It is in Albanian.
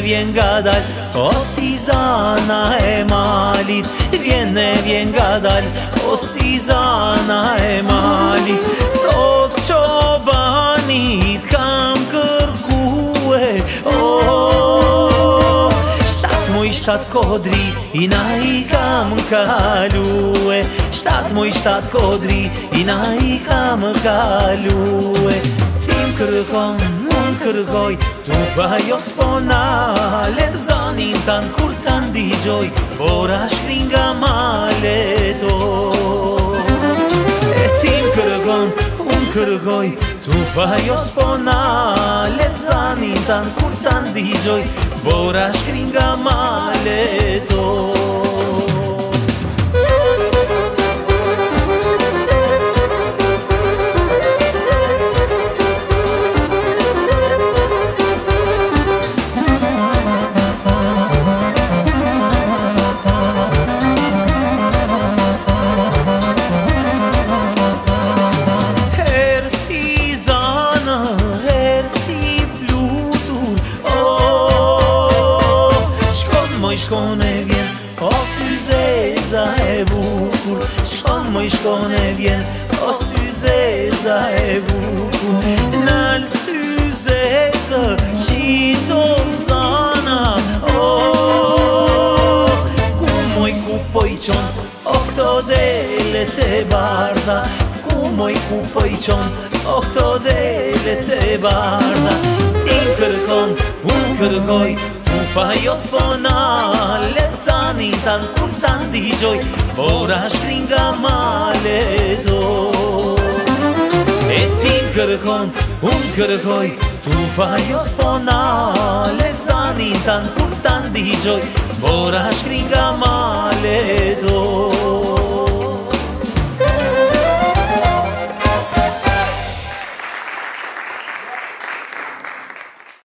vjen nga dal O si zana e malit Vjen e vjen nga O si zana e malit Thot qo kam kërkue O oh. Shtat muj shtat kodri I na i kam kalue Shtat muj shtat kodri I na i kam kalue Tim kërkom kërgoj Tu pa jo zanin tan kur të ndigjoj Bora male to E tim kërgon, un kërgoj Tu pa jo zanin tan kur të ndigjoj Bora shkrin nga male to shkon e vjen O syzeza e bukur Shkon moj shkon e vjen O e bukur Nal syzeza Qito zana O oh. Ku moj ku po dele te barda Ku moj ku po te barda Ti kërkon U kërkoj Tufa jo s'pona, le t'an, kur t'an t'i Ora pora shkrin nga ma t'o. E t'in kërkon, un kërkoj, tufa jo s'pona, le t'an, kur t'an t'i Ora pora shkrin nga ma